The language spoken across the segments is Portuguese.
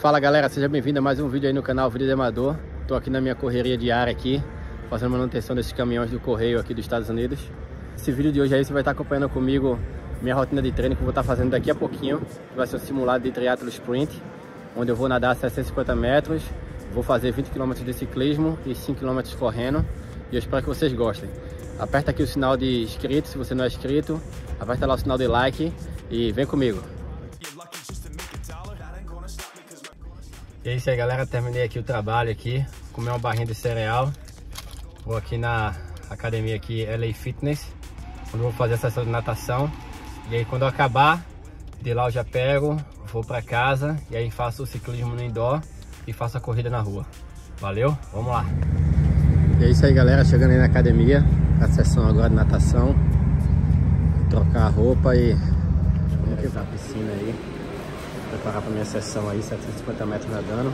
Fala galera, seja bem-vindo a mais um vídeo aí no canal Vida de Amador. Tô aqui na minha correria diária aqui Fazendo manutenção desses caminhões do correio aqui dos Estados Unidos. Esse vídeo de hoje aí você vai estar acompanhando comigo Minha rotina de treino que eu vou estar fazendo daqui a pouquinho. Que Vai ser um simulado de triatlo sprint Onde eu vou nadar 750 metros Vou fazer 20 km de ciclismo e 5 km correndo E eu espero que vocês gostem. Aperta aqui o sinal de inscrito se você não é inscrito Aperta lá o sinal de like e vem comigo E é isso aí galera, terminei aqui o trabalho aqui, comi uma barrinha de cereal. Vou aqui na academia aqui, LA Fitness, onde vou fazer a sessão de natação. E aí quando eu acabar, de lá eu já pego, vou para casa e aí faço o ciclismo no indoor e faço a corrida na rua. Valeu? Vamos lá! E é isso aí galera, chegando aí na academia, a sessão agora de natação. Vou trocar a roupa e vamos aqui pra piscina aí preparar para minha sessão aí, 750 metros nadando.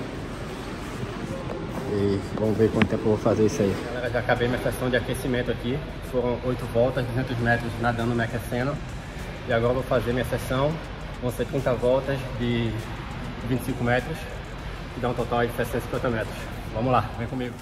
E vamos ver quanto tempo eu vou fazer isso aí. Galera, já acabei minha sessão de aquecimento aqui. Foram 8 voltas, 200 metros nadando, me aquecendo. E agora eu vou fazer minha sessão. Ser 30 voltas de 25 metros. Que dá um total de 750 metros. Vamos lá, vem comigo.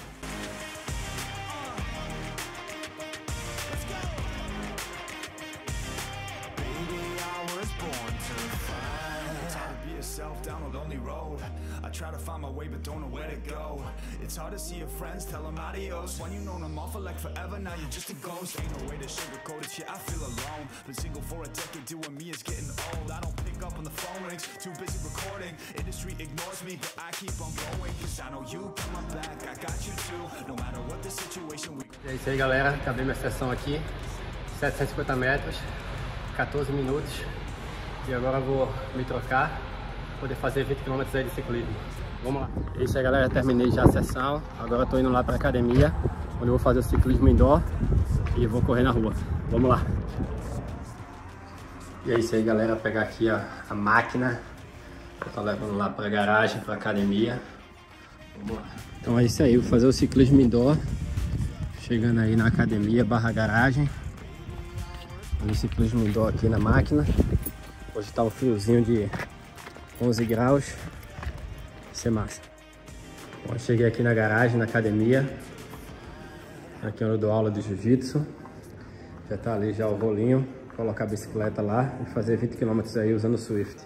Try to find my way but don't know where to go. It's hard to see your friends, tell them adios. When you know them all for like forever, now you're just a ghost. Ain't no way to sugarcoat it, yeah I feel alone. Been single for a decade, doing me is getting old. I don't pick up on the phone rings, too busy recording. Industry ignores me, but I keep on going. Cause I know you got my back, I got you too. No matter what the situation we... É isso aí galera, acabei minha sessão aqui. 750 metros 14 minutos. E agora vou me trocar poder fazer 20 km de ciclismo. Vamos lá. É isso aí galera, terminei já a sessão. Agora estou indo lá para academia, onde eu vou fazer o ciclismo indoor e vou correr na rua. Vamos lá. E é isso aí galera, pegar aqui a, a máquina. Eu tô levando lá para a garagem, para academia. Vamos lá. Então é isso aí, vou fazer o ciclismo indoor. Chegando aí na academia barra garagem. O ciclismo indoor aqui na máquina. Hoje tá um friozinho de 11 graus. Isso é massa. Bom, cheguei aqui na garagem, na academia. Aqui onde eu dou aula de jiu-jitsu. Já tá ali já o rolinho. Colocar a bicicleta lá e fazer 20 km aí usando o Swift.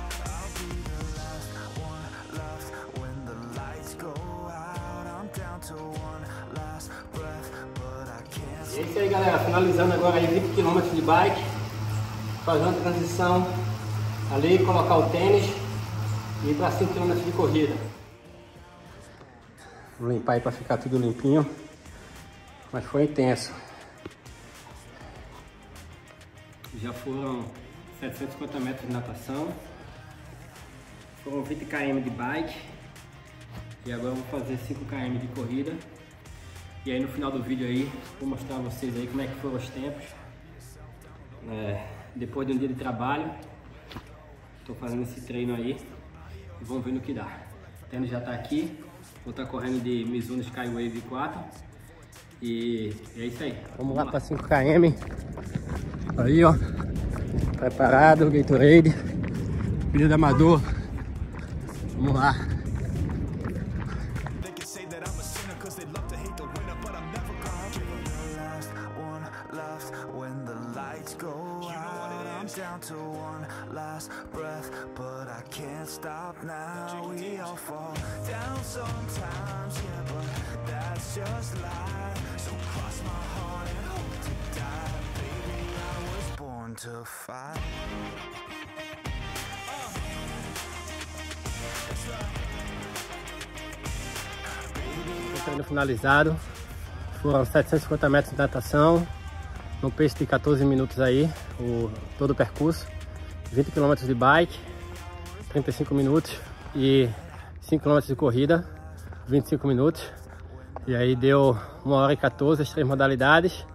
E é isso aí galera, finalizando agora aí 20 km de bike fazendo a transição ali, colocar o tênis e ir para 5 km de corrida Vou limpar aí para ficar tudo limpinho mas foi intenso já foram 750 metros de natação foram 20 km de bike. E agora vou fazer 5 km de corrida. E aí no final do vídeo aí, vou mostrar a vocês aí como é que foram os tempos. É, depois de um dia de trabalho, estou fazendo esse treino aí. E vamos ver no que dá. O tênis já está aqui. Vou estar tá correndo de Mizuno Skywave 4. E é isso aí. Vamos lá, lá. para 5 km. Aí, ó. Preparado, Gatorade. Vídeo da Amador. Vamos lá. Down to one last breath But I can't stop now. We all fall down sometimes Yeah, but that's just life. So cross my heart and hope to die. Baby, I was born to fight. Treino finalizado. Foram 750 metros de natação, no pace de 14 minutos aí, o, todo o percurso. 20 km de bike, 35 minutos e 5 km de corrida, 25 minutos. E aí deu 1 hora e 14 as três modalidades.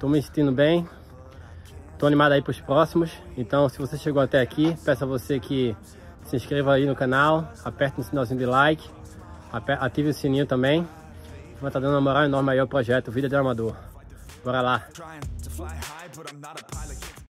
Tô me sentindo bem. Tô animado aí para os próximos. Então, se você chegou até aqui, peço a você que se inscreva aí no canal, aperte no sinalzinho de like, ative o sininho também. Vai estar dando uma moral enorme aí ao projeto Vida de Amador. Bora lá! fly high, but I'm not a pilot.